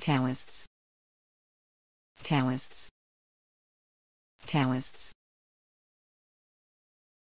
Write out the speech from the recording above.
Taoists. Taoists. Taoists.